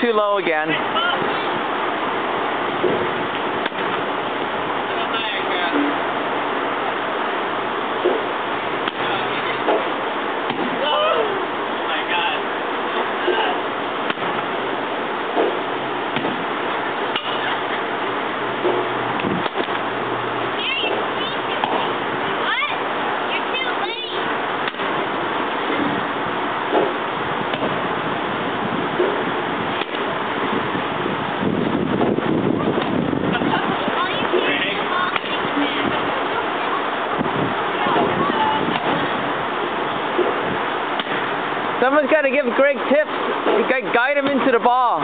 too low again. Someone's got to give Greg tips. Guide him into the ball.